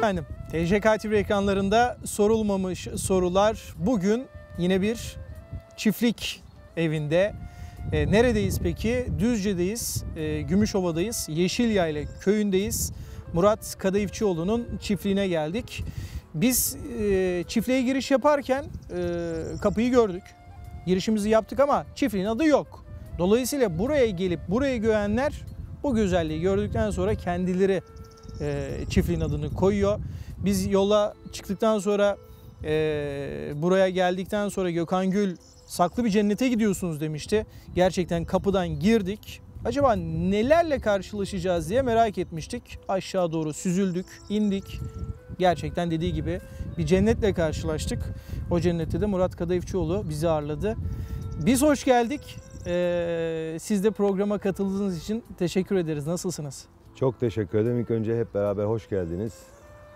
Efendim, TJK TV ekranlarında sorulmamış sorular bugün yine bir çiftlik evinde. E, neredeyiz peki? Düzce'deyiz, e, Gümüşova'dayız, Yeşilyayla köyündeyiz. Murat Kadayıfçıoğlu'nun çiftliğine geldik. Biz e, çiftliğe giriş yaparken e, kapıyı gördük. Girişimizi yaptık ama çiftliğin adı yok. Dolayısıyla buraya gelip burayı görenler bu güzelliği gördükten sonra kendileri e, çiftliğin adını koyuyor. Biz yola çıktıktan sonra e, buraya geldikten sonra Gökhan Gül saklı bir cennete gidiyorsunuz demişti. Gerçekten kapıdan girdik. Acaba nelerle karşılaşacağız diye merak etmiştik. Aşağı doğru süzüldük, indik. Gerçekten dediği gibi bir cennetle karşılaştık. O cennette de Murat Kadayıfçıoğlu bizi ağırladı. Biz hoş geldik. Ee, siz de programa katıldığınız için teşekkür ederiz. Nasılsınız? Çok teşekkür ederim. İlk önce hep beraber hoş geldiniz.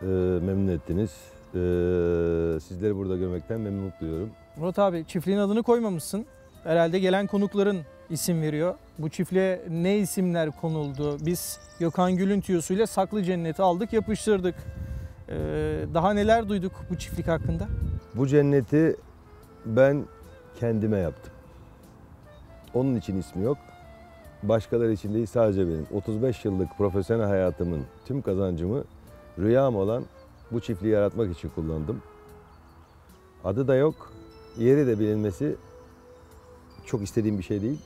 Ee, memnun ettiniz. Ee, sizleri burada görmekten memnun duyuyorum. Murat abi çiftliğin adını koymamışsın. Herhalde gelen konukların isim veriyor. Bu çiftliğe ne isimler konuldu? Biz Gökhan Gül'ün tüyosuyla Saklı Cennet'i aldık yapıştırdık. Ee, daha neler duyduk bu çiftlik hakkında? Bu cenneti ben kendime yaptım. Onun için ismi yok. Başkaları için değil sadece benim. 35 yıllık profesyonel hayatımın tüm kazancımı rüyam olan bu çiftliği yaratmak için kullandım. Adı da yok, yeri de bilinmesi çok istediğim bir şey değil.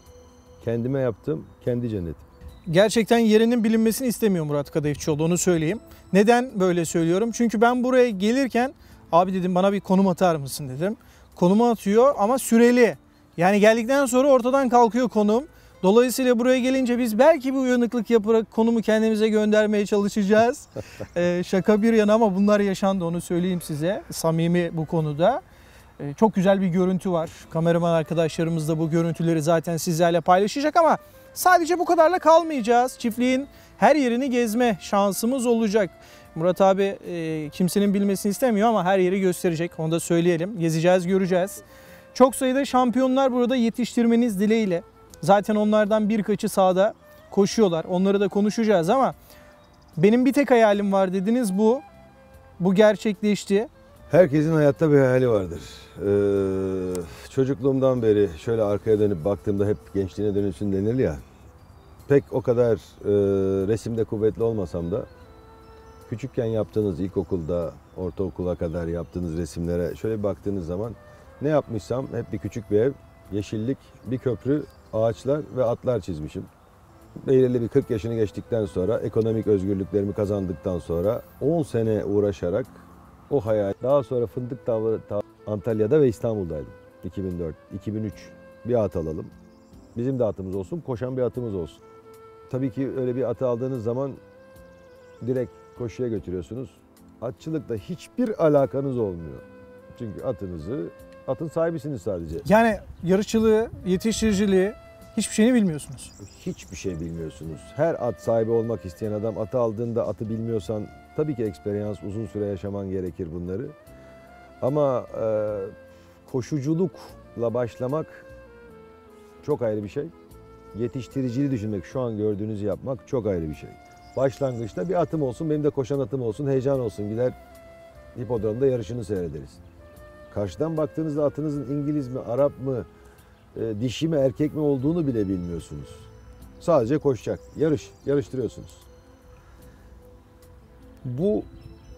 Kendime yaptım, kendi cennetim. Gerçekten yerinin bilinmesini istemiyor Murat Kadayıfçıoğlu onu söyleyeyim. Neden böyle söylüyorum? Çünkü ben buraya gelirken abi dedim bana bir konum atar mısın dedim. Konumu atıyor ama süreli. Yani geldikten sonra ortadan kalkıyor konum. Dolayısıyla buraya gelince biz belki bir uyanıklık yaparak konumu kendimize göndermeye çalışacağız. ee, şaka bir yana ama bunlar yaşandı onu söyleyeyim size. Samimi bu konuda. Ee, çok güzel bir görüntü var. Kameraman arkadaşlarımız da bu görüntüleri zaten sizlerle paylaşacak ama sadece bu kadarla kalmayacağız. Çiftliğin her yerini gezme şansımız olacak. Murat abi e, kimsenin bilmesini istemiyor ama her yeri gösterecek. Onu da söyleyelim. Gezeceğiz, göreceğiz. Çok sayıda şampiyonlar burada yetiştirmeniz dileğiyle. Zaten onlardan birkaçı sahada koşuyorlar. Onları da konuşacağız ama benim bir tek hayalim var dediniz bu. Bu gerçekleşti. Herkesin hayatta bir hayali vardır. Ee, çocukluğumdan beri şöyle arkaya dönüp baktığımda hep gençliğine dönülsün denir ya. Pek o kadar e, resimde kuvvetli olmasam da küçükken yaptığınız ilkokulda, ortaokula kadar yaptığınız resimlere şöyle baktığınız zaman ne yapmışsam hep bir küçük bir ev, yeşillik, bir köprü, ağaçlar ve atlar çizmişim. Belirli bir 40 yaşını geçtikten sonra ekonomik özgürlüklerimi kazandıktan sonra 10 sene uğraşarak o hayal. Daha sonra Fındık Dağı Antalya'da ve İstanbul'daydım. 2004, 2003 bir at alalım. Bizim de atımız olsun, koşan bir atımız olsun. Tabii ki öyle bir atı aldığınız zaman direkt koşuya götürüyorsunuz. Atçılıkla hiçbir alakanız olmuyor. Çünkü atınızı, atın sahibisiniz sadece. Yani yarışçılığı, yetiştiriciliği hiçbir şeyini bilmiyorsunuz. Hiçbir şey bilmiyorsunuz. Her at sahibi olmak isteyen adam atı aldığında atı bilmiyorsan tabii ki eksperyans uzun süre yaşaman gerekir bunları. Ama e, koşuculukla başlamak çok ayrı bir şey. Yetiştiriciliği düşünmek, şu an gördüğünüzü yapmak çok ayrı bir şey. Başlangıçta bir atım olsun, benim de koşan atım olsun, heyecan olsun. Gider hipodromda yarışını seyrederiz. Karşıdan baktığınızda atınızın İngiliz mi, Arap mı, e, dişi mi, erkek mi olduğunu bile bilmiyorsunuz. Sadece koşacak. Yarış, yarıştırıyorsunuz. Bu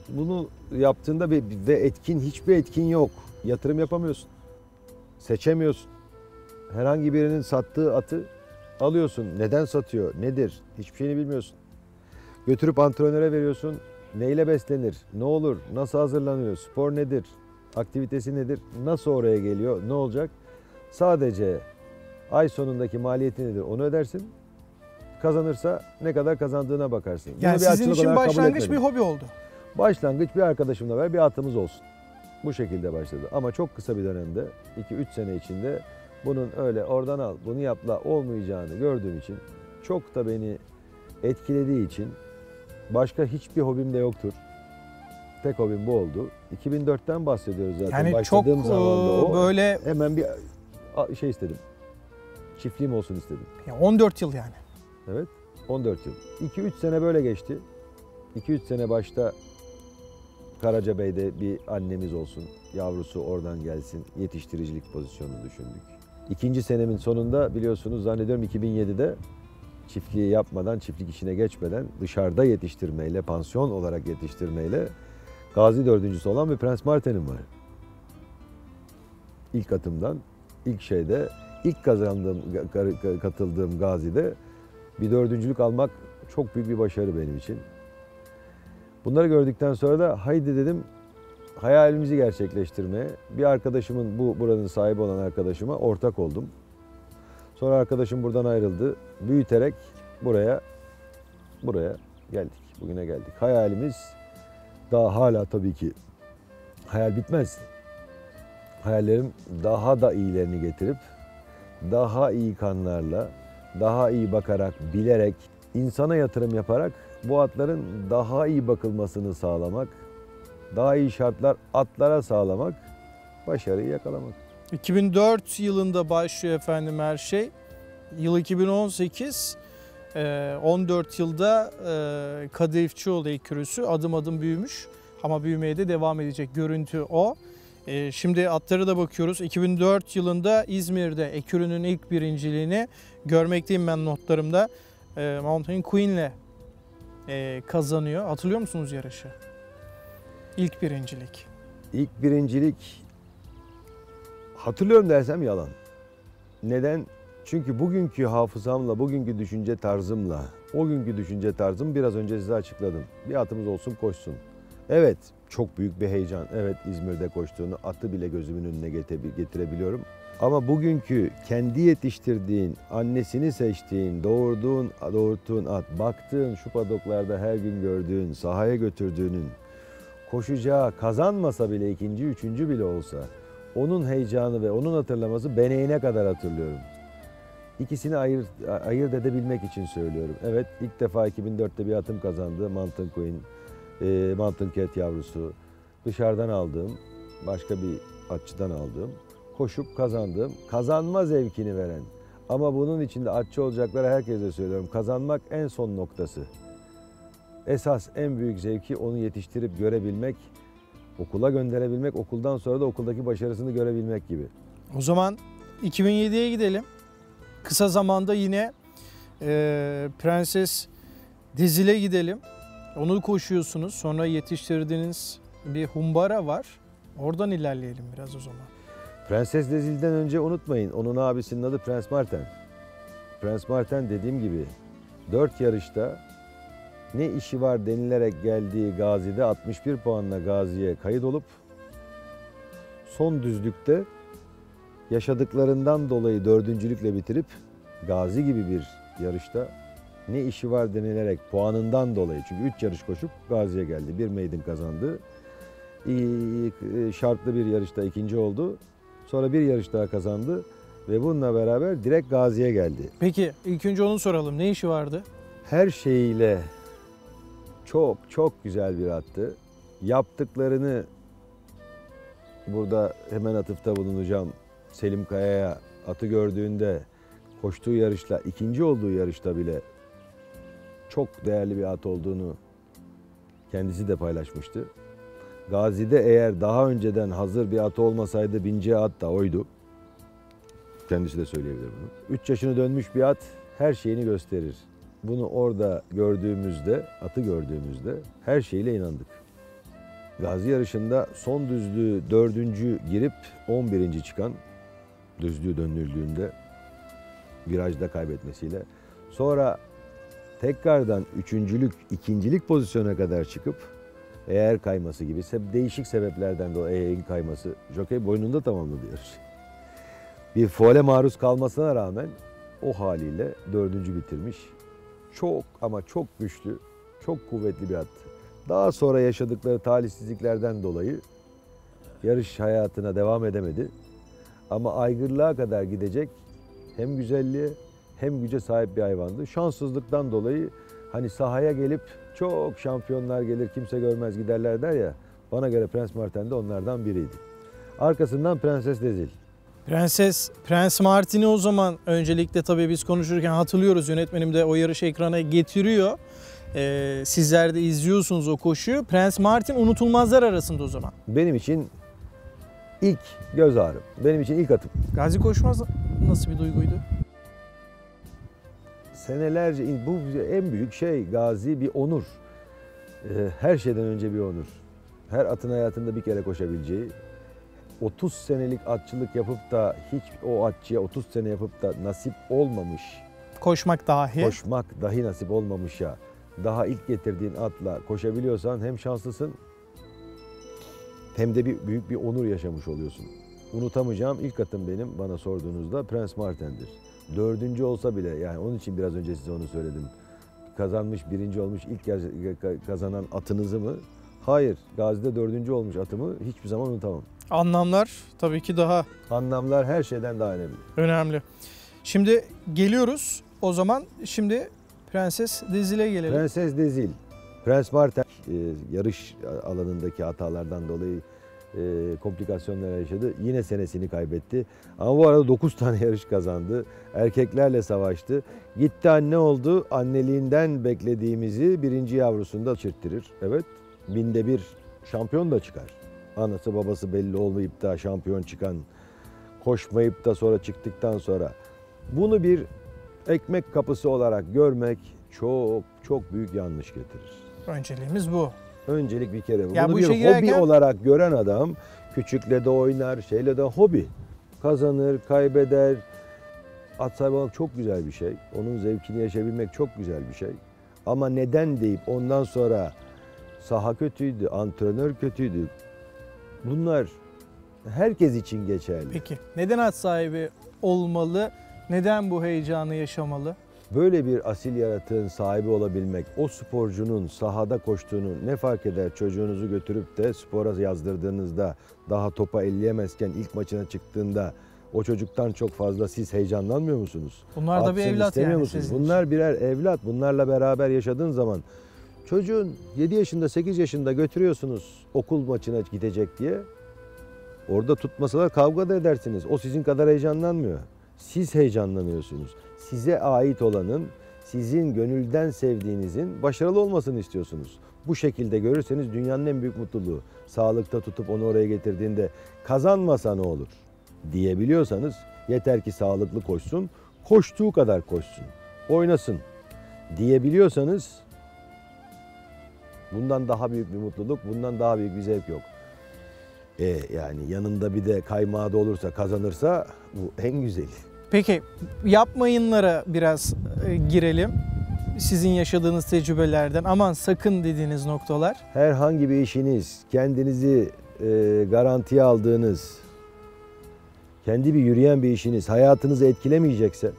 bunu yaptığında ve, ve etkin hiçbir etkin yok. Yatırım yapamıyorsun. Seçemiyorsun. Herhangi birinin sattığı atı alıyorsun. Neden satıyor? Nedir? Hiçbir şeyini bilmiyorsun. Götürüp antrenöre veriyorsun. Neyle beslenir? Ne olur? Nasıl hazırlanıyor? Spor nedir? Aktivitesi nedir? Nasıl oraya geliyor? Ne olacak? Sadece ay sonundaki maliyeti nedir? Onu ödersin. Kazanırsa ne kadar kazandığına bakarsın. Bunu Yani bir sizin için başlangıç bir hobi oldu. Başlangıç bir arkadaşımla ver bir atımız olsun. Bu şekilde başladı. Ama çok kısa bir dönemde 2-3 sene içinde bunun öyle oradan al bunu yapla olmayacağını gördüğüm için çok da beni etkilediği için başka hiçbir hobim de yoktur. Tek hobim bu oldu. 2004'ten bahsediyoruz zaten. Yani çok Başladığım zaman da o. e, böyle Hemen bir şey istedim. Çiftliğim olsun istedim. ya 14 yıl yani. Evet. 14 yıl. 2-3 sene böyle geçti. 2-3 sene başta Karacabey'de bir annemiz olsun, yavrusu oradan gelsin, yetiştiricilik pozisyonunu düşündük. İkinci senemin sonunda biliyorsunuz zannediyorum 2007'de çiftliği yapmadan, çiftlik işine geçmeden dışarıda yetiştirmeyle, pansiyon olarak yetiştirmeyle Gazi dördüncüsü olan bir Prens Martin'im var. İlk atımdan, ilk şeyde, ilk kazandığım, katıldığım Gazi'de bir dördüncülük almak çok büyük bir başarı benim için. Bunları gördükten sonra da haydi dedim hayalimizi gerçekleştirmeye bir arkadaşımın bu buranın sahibi olan arkadaşıma ortak oldum. Sonra arkadaşım buradan ayrıldı. Büyüterek buraya buraya geldik. Bugüne geldik. Hayalimiz daha hala tabii ki hayal bitmez. Hayallerim daha da iyilerini getirip daha iyi kanlarla, daha iyi bakarak, bilerek, insana yatırım yaparak bu atların daha iyi bakılmasını sağlamak, daha iyi şartlar atlara sağlamak, başarıyı yakalamak. 2004 yılında başlıyor efendim her şey. Yıl 2018. 14 e, yılda e, Kadayıfçıoğlu ekürüsü adım adım büyümüş ama büyümeye de devam edecek görüntü o. E, şimdi atlara da bakıyoruz. 2004 yılında İzmir'de ekürünün ilk birinciliğini görmekteyim ben notlarımda. Mountain Queen'le kazanıyor. Hatırlıyor musunuz yarışı? İlk birincilik. İlk birincilik hatırlıyorum dersem yalan. Neden? Çünkü bugünkü hafızamla, bugünkü düşünce tarzımla, o günkü düşünce tarzım biraz önce size açıkladım. Bir atımız olsun koşsun. Evet çok büyük bir heyecan. Evet İzmir'de koştuğunu atı bile gözümün önüne getirebiliyorum. Ama bugünkü kendi yetiştirdiğin, annesini seçtiğin, doğurduğun, doğurttuğun at, baktığın şu padoklarda her gün gördüğün, sahaya götürdüğünün, koşacağı kazanmasa bile ikinci, üçüncü bile olsa onun heyecanı ve onun hatırlaması beneğine kadar hatırlıyorum. İkisini ayırt, ayırt edebilmek için söylüyorum. Evet ilk defa 2004'te bir atım kazandı Mountain Queen, e, Mountain Cat yavrusu. Dışarıdan aldığım, başka bir atçıdan aldığım, koşup kazandığım, kazanma zevkini veren. Ama bunun içinde atçı olacaklara herkese söylüyorum. Kazanmak en son noktası. Esas en büyük zevki onu yetiştirip görebilmek, okula gönderebilmek, okuldan sonra da okuldaki başarısını görebilmek gibi. O zaman 2007'ye gidelim. Kısa zamanda yine e, Prenses Dizil'e gidelim. Onu koşuyorsunuz. Sonra yetiştirdiğiniz bir humbara var. Oradan ilerleyelim biraz o zaman. Prenses Dezil'den önce unutmayın. Onun abisinin adı Prens Marten. Prens Marten dediğim gibi 4 yarışta ne işi var denilerek geldiği Gazi'de 61 puanla Gazi'ye kayıt olup son düzlükte yaşadıklarından dolayı dördüncülükle bitirip Gazi gibi bir yarışta ne işi var denilerek puanından dolayı çünkü 3 yarış koşup Gazi'ye geldi. Bir maiden kazandı. İyi, şartlı bir yarışta ikinci oldu. Sonra bir yarış daha kazandı ve bununla beraber direkt Gazi'ye geldi. Peki ilk önce onu soralım. Ne işi vardı? Her şeyiyle çok çok güzel bir attı. Yaptıklarını burada hemen atıfta bulunacağım. Selim Kaya'ya atı gördüğünde koştuğu yarışla ikinci olduğu yarışta bile çok değerli bir at olduğunu kendisi de paylaşmıştı. Gazi'de eğer daha önceden hazır bir at olmasaydı bineceği at da oydu. Kendisi de söyleyebilir bunu. 3 yaşını dönmüş bir at her şeyini gösterir. Bunu orada gördüğümüzde, atı gördüğümüzde her şeyle inandık. Gazi yarışında son düzlüğü dördüncü girip 11. çıkan düzlüğü dönüldüğünde virajda kaybetmesiyle sonra tekrardan üçüncülük, ikincilik pozisyona kadar çıkıp eğer kayması gibi değişik sebeplerden dolayı eğerin kayması jokey boynunda tamamladı yarış. Bir fole maruz kalmasına rağmen o haliyle dördüncü bitirmiş. Çok ama çok güçlü, çok kuvvetli bir at. Daha sonra yaşadıkları talihsizliklerden dolayı yarış hayatına devam edemedi. Ama aygırlığa kadar gidecek hem güzelliğe hem güce sahip bir hayvandı. Şanssızlıktan dolayı hani sahaya gelip çok şampiyonlar gelir kimse görmez giderler der ya. Bana göre Prens Martin de onlardan biriydi. Arkasından Prenses Dezil. Prenses, Prens Martin'i o zaman öncelikle tabii biz konuşurken hatırlıyoruz. Yönetmenim de o yarış ekrana getiriyor. Ee, sizler de izliyorsunuz o koşuyu. Prens Martin unutulmazlar arasında o zaman. Benim için ilk göz ağrım. Benim için ilk atım. Gazi Koşmaz nasıl bir duyguydu? Senelerce bu en büyük şey Gazi bir onur. Ee, Her şeyden önce bir onur. Her atın hayatında bir kere koşabileceği. 30 senelik atçılık yapıp da hiç o atçıya 30 sene yapıp da nasip olmamış. Koşmak dahi. Koşmak dahi nasip olmamış ya. Daha ilk getirdiğin atla koşabiliyorsan hem şanslısın hem de bir büyük bir onur yaşamış oluyorsun. Unutamayacağım ilk atım benim bana sorduğunuzda Prens Martin'dir. Dördüncü olsa bile yani onun için biraz önce size onu söyledim. Kazanmış birinci olmuş ilk kazanan atınızı mı? Hayır. Gazi'de dördüncü olmuş atımı hiçbir zaman unutamam. Anlamlar tabii ki daha Anlamlar her şeyden daha önemli. önemli. Şimdi geliyoruz. O zaman şimdi Prenses Dezil'e gelelim. Prenses Dezil. Prens e, yarış alanındaki hatalardan dolayı e, komplikasyonlar yaşadı. Yine senesini kaybetti. Ama bu arada 9 tane yarış kazandı. Erkeklerle savaştı. Gitti anne oldu. Anneliğinden beklediğimizi birinci yavrusunda çirttirir. Evet. Binde bir şampiyon da çıkar. Anası babası belli olmayıp da şampiyon çıkan, koşmayıp da sonra çıktıktan sonra. Bunu bir ekmek kapısı olarak görmek çok çok büyük yanlış getirir. Önceliğimiz bu. Öncelik bir kere bu. Ya Bunu bu bir işe hobi girerken- olarak gören adam küçükle de oynar, şeyle de hobi. Kazanır, kaybeder. At sahibi olmak çok güzel bir şey. Onun zevkini yaşayabilmek çok güzel bir şey. Ama neden deyip ondan sonra saha kötüydü, antrenör kötüydü. Bunlar herkes için geçerli. Peki neden at sahibi olmalı? Neden bu heyecanı yaşamalı? Böyle bir asil yaratığın sahibi olabilmek, o sporcunun sahada koştuğunu ne fark eder çocuğunuzu götürüp de spora yazdırdığınızda daha topa elleyemezken ilk maçına çıktığında o çocuktan çok fazla siz heyecanlanmıyor musunuz? Bunlar da bir Atsın evlat yani musunuz? sizin için. Bunlar birer evlat. Bunlarla beraber yaşadığın zaman çocuğun 7 yaşında 8 yaşında götürüyorsunuz okul maçına gidecek diye. Orada tutmasalar kavga da edersiniz. O sizin kadar heyecanlanmıyor. Siz heyecanlanıyorsunuz. Size ait olanın, sizin gönülden sevdiğinizin başarılı olmasını istiyorsunuz. Bu şekilde görürseniz dünyanın en büyük mutluluğu. Sağlıkta tutup onu oraya getirdiğinde kazanmasa ne olur diyebiliyorsanız yeter ki sağlıklı koşsun, koştuğu kadar koşsun, oynasın diyebiliyorsanız bundan daha büyük bir mutluluk, bundan daha büyük bir zevk yok. E yani yanında bir de kaymağı da olursa, kazanırsa bu en güzeli. Peki yapmayınlara biraz e, girelim. Sizin yaşadığınız tecrübelerden aman sakın dediğiniz noktalar. Herhangi bir işiniz, kendinizi e, garantiye aldığınız, kendi bir yürüyen bir işiniz hayatınızı etkilemeyecekse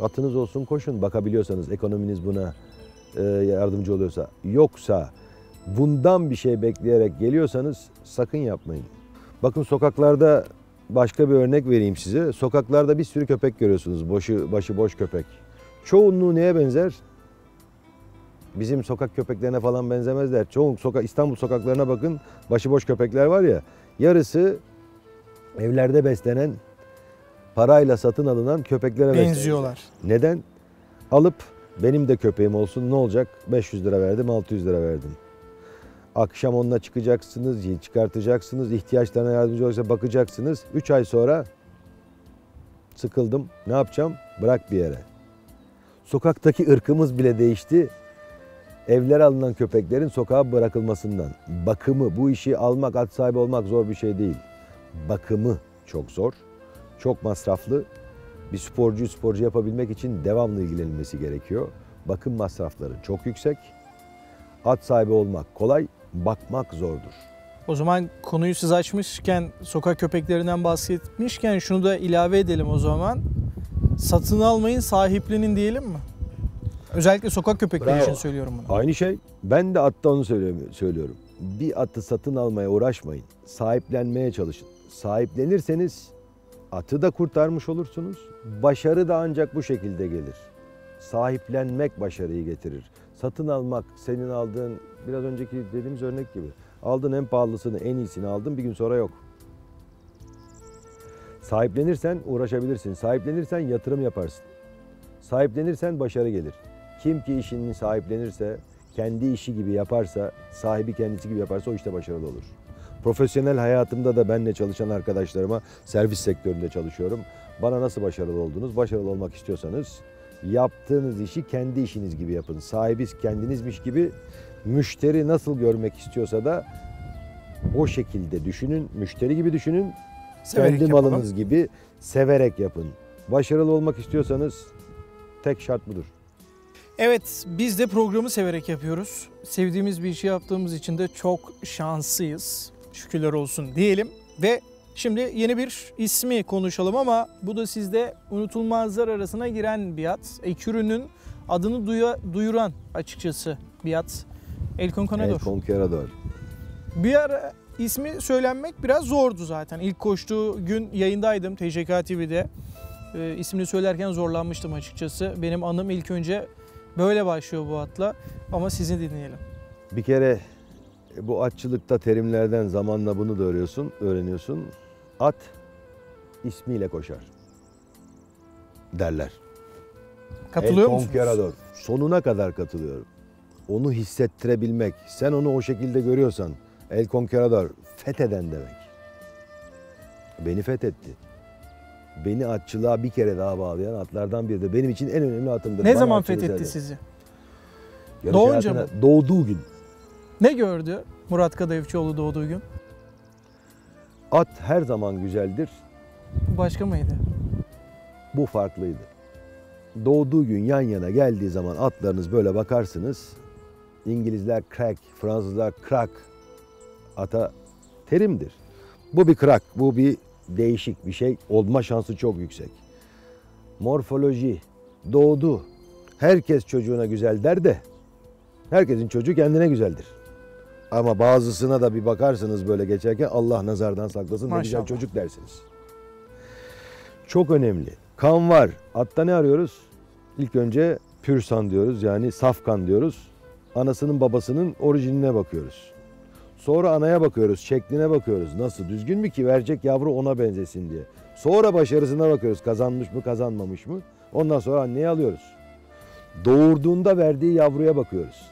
atınız olsun koşun bakabiliyorsanız ekonominiz buna e, yardımcı oluyorsa. Yoksa bundan bir şey bekleyerek geliyorsanız sakın yapmayın. Bakın sokaklarda başka bir örnek vereyim size. Sokaklarda bir sürü köpek görüyorsunuz. Başı, başı boş köpek. Çoğunluğu neye benzer? Bizim sokak köpeklerine falan benzemezler. Çoğu sokak İstanbul sokaklarına bakın. Başıboş köpekler var ya. Yarısı evlerde beslenen parayla satın alınan köpeklere benziyor. Benziyorlar. Neden? Alıp benim de köpeğim olsun ne olacak? 500 lira verdim, 600 lira verdim. Akşam onunla çıkacaksınız, çıkartacaksınız, ihtiyaçlarına yardımcı olursa bakacaksınız. 3 ay sonra sıkıldım, ne yapacağım? Bırak bir yere. Sokaktaki ırkımız bile değişti. Evler alınan köpeklerin sokağa bırakılmasından. Bakımı, bu işi almak, at sahibi olmak zor bir şey değil. Bakımı çok zor, çok masraflı. Bir sporcu sporcu yapabilmek için devamlı ilgilenilmesi gerekiyor. Bakım masrafları çok yüksek. At sahibi olmak kolay, bakmak zordur. O zaman konuyu siz açmışken sokak köpeklerinden bahsetmişken şunu da ilave edelim o zaman. Satın almayın sahiplenin diyelim mi? Özellikle sokak köpekleri Bravo. için söylüyorum bunu. Aynı şey. Ben de atta onu söylüyorum- söylüyorum. Bir atı satın almaya uğraşmayın. Sahiplenmeye çalışın. Sahiplenirseniz atı da kurtarmış olursunuz. Başarı da ancak bu şekilde gelir. Sahiplenmek başarıyı getirir. Satın almak senin aldığın biraz önceki dediğimiz örnek gibi. Aldın en pahalısını, en iyisini aldın bir gün sonra yok. Sahiplenirsen uğraşabilirsin. Sahiplenirsen yatırım yaparsın. Sahiplenirsen başarı gelir. Kim ki işini sahiplenirse, kendi işi gibi yaparsa, sahibi kendisi gibi yaparsa o işte başarılı olur. Profesyonel hayatımda da benle çalışan arkadaşlarıma servis sektöründe çalışıyorum. Bana nasıl başarılı oldunuz? Başarılı olmak istiyorsanız yaptığınız işi kendi işiniz gibi yapın. Sahibi kendinizmiş gibi müşteri nasıl görmek istiyorsa da o şekilde düşünün. Müşteri gibi düşünün. Severek kendi yapalım. malınız gibi severek yapın. Başarılı olmak istiyorsanız tek şart budur. Evet, biz de programı severek yapıyoruz. Sevdiğimiz bir işi yaptığımız için de çok şanslıyız. Şükürler olsun diyelim. Ve şimdi yeni bir ismi konuşalım ama bu da sizde unutulmazlar arasına giren bir at. Ekürü'nün adını duya, duyuran açıkçası bir at. El Conquistador. El Conquerador. Bir ara ismi söylenmek biraz zordu zaten. İlk koştuğu gün yayındaydım TJK TV'de. Ee, ismini söylerken zorlanmıştım açıkçası. Benim anım ilk önce böyle başlıyor bu atla. Ama sizi dinleyelim. Bir kere bu atçılıkta terimlerden zamanla bunu da öğreniyorsun. öğreniyorsun. At ismiyle koşar derler. Katılıyor El musunuz? Sonuna kadar katılıyorum. Onu hissettirebilmek, sen onu o şekilde görüyorsan El Conquerador fetheden demek. Beni fethetti. Beni atçılığa bir kere daha bağlayan atlardan biri de benim için en önemli atımdır. Ne Bana zaman fethetti öğretti. sizi? Yarış Doğunca hayatına Doğduğu gün. Ne gördü Murat Kadayıfçıoğlu doğduğu gün? At her zaman güzeldir. Bu başka mıydı? Bu farklıydı. Doğduğu gün yan yana geldiği zaman atlarınız böyle bakarsınız. İngilizler crack, Fransızlar crack. Ata terimdir. Bu bir crack, bu bir değişik bir şey. Olma şansı çok yüksek. Morfoloji, doğdu. Herkes çocuğuna güzel der de herkesin çocuğu kendine güzeldir. Ama bazısına da bir bakarsınız böyle geçerken Allah nazardan saklasın ne güzel Maşallah. çocuk dersiniz. Çok önemli. Kan var. Atta ne arıyoruz? İlk önce pürsan diyoruz yani saf kan diyoruz. Anasının babasının orijinine bakıyoruz. Sonra anaya bakıyoruz, şekline bakıyoruz. Nasıl düzgün mü ki verecek yavru ona benzesin diye. Sonra başarısına bakıyoruz. Kazanmış mı, kazanmamış mı? Ondan sonra anneye alıyoruz. Doğurduğunda verdiği yavruya bakıyoruz.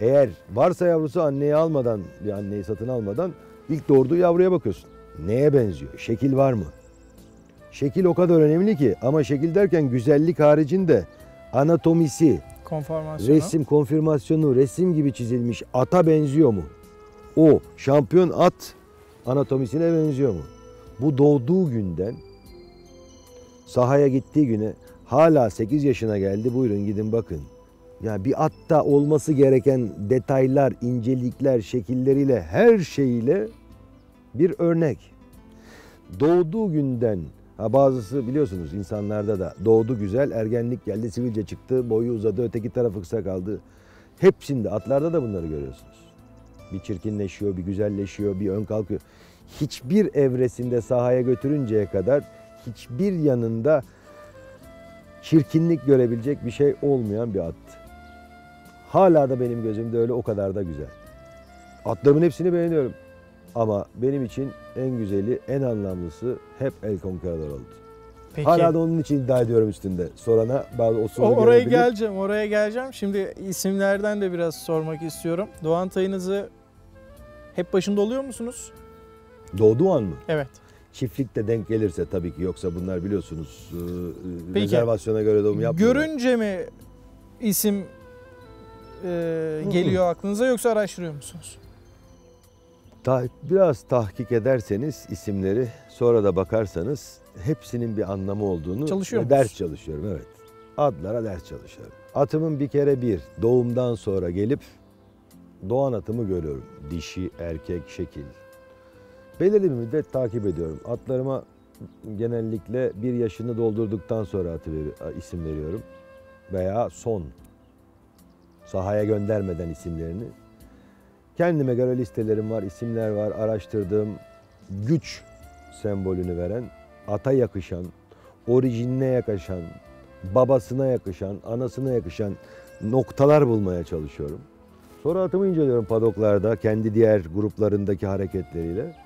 Eğer varsa yavrusu anneyi almadan, bir anneyi satın almadan ilk doğurduğu yavruya bakıyorsun. Neye benziyor? Şekil var mı? Şekil o kadar önemli ki ama şekil derken güzellik haricinde anatomisi, Konformasyonu. resim konfirmasyonu, resim gibi çizilmiş ata benziyor mu? O şampiyon at anatomisine benziyor mu? Bu doğduğu günden sahaya gittiği güne hala 8 yaşına geldi. Buyurun gidin bakın. Ya bir atta olması gereken detaylar, incelikler, şekilleriyle, her şeyiyle bir örnek. Doğduğu günden Ha bazısı biliyorsunuz insanlarda da doğdu güzel, ergenlik geldi, sivilce çıktı, boyu uzadı, öteki tarafı kısa kaldı. Hepsinde atlarda da bunları görüyorsunuz. Bir çirkinleşiyor, bir güzelleşiyor, bir ön kalkıyor. Hiçbir evresinde sahaya götürünceye kadar hiçbir yanında çirkinlik görebilecek bir şey olmayan bir at. Hala da benim gözümde öyle o kadar da güzel. Atlarımın hepsini beğeniyorum. Ama benim için en güzeli, en anlamlısı hep El Conquerador oldu. Peki. Hala da onun için iddia ediyorum üstünde. Sorana bazı o O, soru oraya gelebilir. geleceğim, oraya geleceğim. Şimdi isimlerden de biraz sormak istiyorum. Doğan tayınızı hep başında oluyor musunuz? Doğduğu an mı? Evet. Çiftlikte denk gelirse tabii ki. Yoksa bunlar biliyorsunuz e, e, Peki. rezervasyona göre doğum yapmıyorlar. Görünce mi isim e, geliyor aklınıza yoksa araştırıyor musunuz? Ta- biraz tahkik ederseniz isimleri sonra da bakarsanız hepsinin bir anlamı olduğunu Çalışıyor ders çalışıyorum evet. Adlara ders çalışıyorum. Atımın bir kere bir doğumdan sonra gelip doğan atımı görüyorum. Dişi, erkek, şekil. Belirli bir müddet takip ediyorum. Atlarıma genellikle bir yaşını doldurduktan sonra atı veri- isim veriyorum. Veya son. Sahaya göndermeden isimlerini. Kendime göre listelerim var, isimler var, araştırdığım güç sembolünü veren, ata yakışan, orijinine yakışan, babasına yakışan, anasına yakışan noktalar bulmaya çalışıyorum. Sonra atımı inceliyorum padoklarda kendi diğer gruplarındaki hareketleriyle.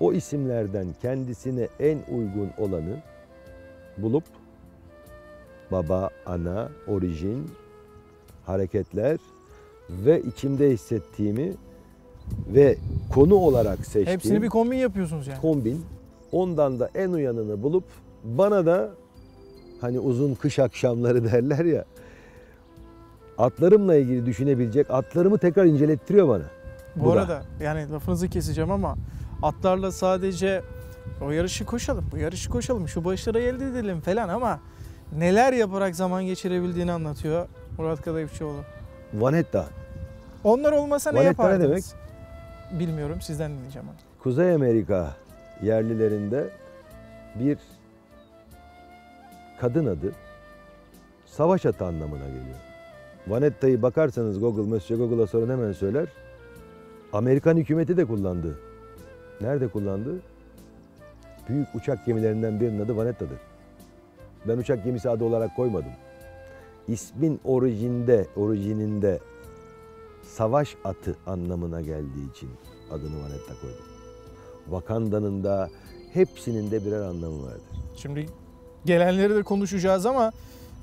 O isimlerden kendisine en uygun olanı bulup baba, ana, orijin hareketler ve içimde hissettiğimi ve konu olarak seçtiğim Hepsini bir kombin yapıyorsunuz yani. kombin. Ondan da en uyanını bulup bana da hani uzun kış akşamları derler ya atlarımla ilgili düşünebilecek atlarımı tekrar incelettiriyor bana. Bu, Bu da. arada yani lafınızı keseceğim ama atlarla sadece o yarışı koşalım, bu yarışı koşalım, şu başarıyı elde edelim falan ama neler yaparak zaman geçirebildiğini anlatıyor Murat Kadayıfçıoğlu. Vanetta. Onlar olmasa ne Vanetta ne yapardınız? Bilmiyorum sizden dinleyeceğim onu. Kuzey Amerika yerlilerinde bir kadın adı savaş atı anlamına geliyor. Vanetta'yı bakarsanız Google, Monsieur Google'a sorun hemen söyler. Amerikan hükümeti de kullandı. Nerede kullandı? Büyük uçak gemilerinden birinin adı Vanetta'dır. Ben uçak gemisi adı olarak koymadım. İsmin orijinde, orijininde savaş atı anlamına geldiği için adını Vanetta koydum. Wakanda'nın da hepsinin de birer anlamı vardır. Şimdi gelenleri de konuşacağız ama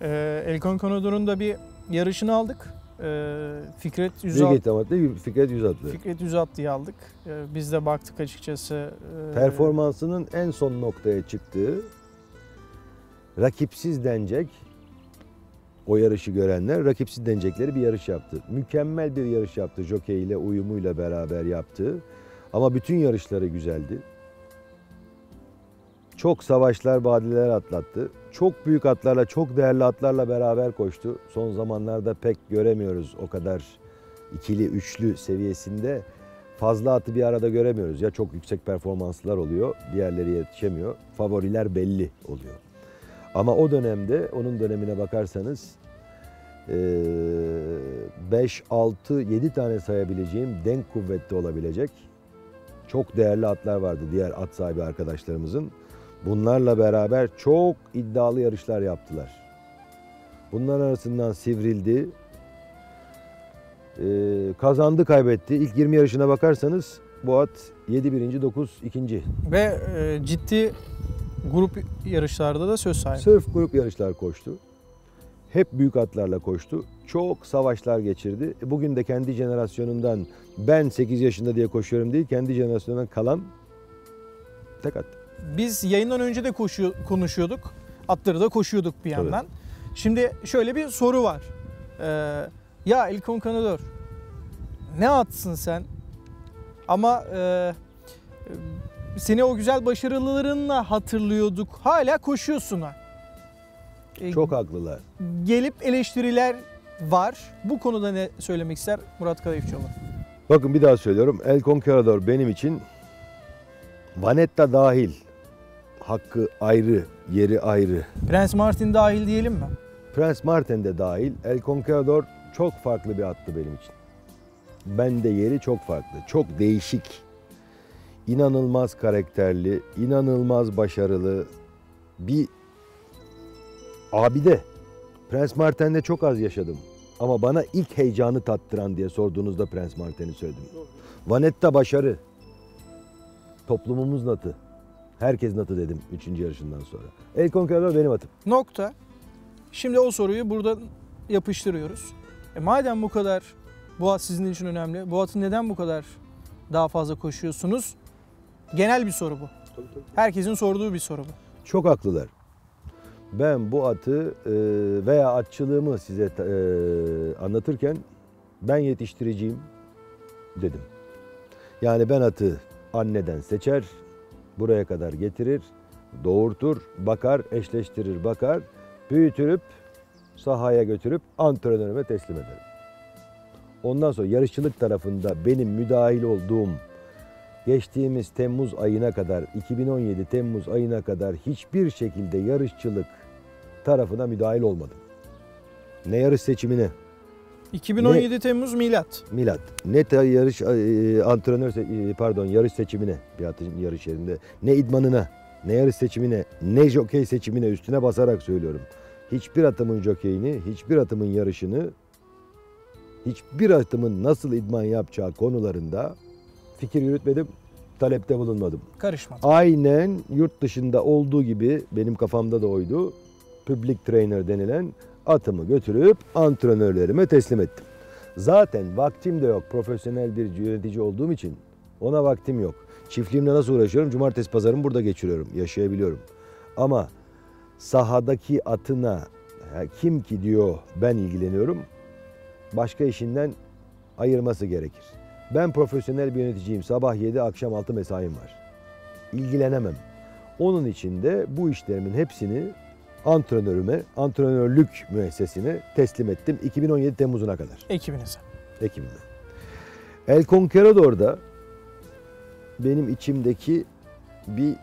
e, El Conquistador'un da bir yarışını aldık. E, Fikret 106, gitamatlı Fikret Yüzatlı. Fikret 106'yı aldık. E, biz de baktık açıkçası. E, Performansının en son noktaya çıktığı rakipsiz denecek o yarışı görenler rakipsiz denecekleri bir yarış yaptı. Mükemmel bir yarış yaptı. Jockey ile uyumuyla beraber yaptı. Ama bütün yarışları güzeldi. Çok savaşlar, badireler atlattı. Çok büyük atlarla, çok değerli atlarla beraber koştu. Son zamanlarda pek göremiyoruz o kadar ikili, üçlü seviyesinde. Fazla atı bir arada göremiyoruz. Ya çok yüksek performanslar oluyor, diğerleri yetişemiyor. Favoriler belli oluyor. Ama o dönemde, onun dönemine bakarsanız 5, 6, 7 tane sayabileceğim denk kuvvetli olabilecek çok değerli atlar vardı diğer at sahibi arkadaşlarımızın. Bunlarla beraber çok iddialı yarışlar yaptılar. Bunların arasından sivrildi. Kazandı kaybetti. İlk 20 yarışına bakarsanız bu at 7 birinci, 9 ikinci. Ve ciddi grup yarışlarda da söz sahibi. Sırf grup yarışlar koştu. Hep büyük atlarla koştu. Çok savaşlar geçirdi. E, Bugün de kendi jenerasyonundan ben 8 yaşında diye koşuyorum değil, kendi jenerasyonundan kalan tek at. Biz yayından önce de koşuyor, konuşuyorduk. Atları da koşuyorduk bir Tabii. yandan. Şimdi şöyle bir soru var. Ee, ya El Conquistador ne atsın sen? Ama e, seni o güzel başarılarınla hatırlıyorduk. Hala koşuyorsun ha. E, Çok haklılar. gelip eleştiriler var. Bu konuda ne söylemek ister Murat Kadayıfçıoğlu? Bakın bir daha söylüyorum. El Conquistador benim için Vanetta dahil hakkı ayrı, yeri ayrı. Prens Martin dahil diyelim mi? Prens Martin de dahil El Conquistador çok farklı bir attı benim için. Ben de yeri çok farklı, çok değişik. İnanılmaz karakterli, inanılmaz başarılı bir abide. Prens Martin'de çok az yaşadım. Ama bana ilk heyecanı tattıran diye sorduğunuzda Prens Martin'i söyledim. Vanetta başarı. Toplumumuz natı. Herkes natı dedim 3. yarışından sonra. El Conquistador benim atım. Nokta. Şimdi o soruyu burada yapıştırıyoruz. E madem bu kadar bu at sizin için önemli. Bu atı neden bu kadar daha fazla koşuyorsunuz? Genel bir soru bu. Herkesin sorduğu bir soru bu. Çok haklılar. Ben bu atı e, veya atçılığımı size e, anlatırken ben yetiştireceğim dedim. Yani ben atı anneden seçer, buraya kadar getirir, doğurtur, bakar, eşleştirir, bakar, büyütürüp sahaya götürüp antrenörüme teslim ederim. Ondan sonra yarışçılık tarafında benim müdahil olduğum geçtiğimiz Temmuz ayına kadar 2017 Temmuz ayına kadar hiçbir şekilde yarışçılık tarafına müdahil olmadım. Ne yarış seçimine, 2017 Temmuz milat. Milat, ne yarış e, antrenör e, pardon yarış seçimine bir atın yarış yerinde, ne idmanına, ne yarış seçimine, ne jokey seçimine üstüne basarak söylüyorum. Hiçbir atımın jokeyini, hiçbir atımın yarışını, hiçbir atımın nasıl idman yapacağı konularında fikir yürütmedim, talepte bulunmadım. Karışmadı. Aynen yurt dışında olduğu gibi benim kafamda da oydu. Public trainer denilen atımı götürüp antrenörlerime teslim ettim. Zaten vaktim de yok. Profesyonel bir yönetici olduğum için ona vaktim yok. Çiftliğimle nasıl uğraşıyorum? Cumartesi pazarımı burada geçiriyorum. Yaşayabiliyorum. Ama sahadaki atına kim ki diyor ben ilgileniyorum. Başka işinden ayırması gerekir. Ben profesyonel bir yöneticiyim. Sabah 7 akşam 6 mesaim var. İlgilenemem. Onun için de bu işlerimin hepsini antrenörüme, antrenörlük müessesine teslim ettim 2017 Temmuz'una kadar. Ekibinize. Ekim'de. El Conquerador'da benim içimdeki bir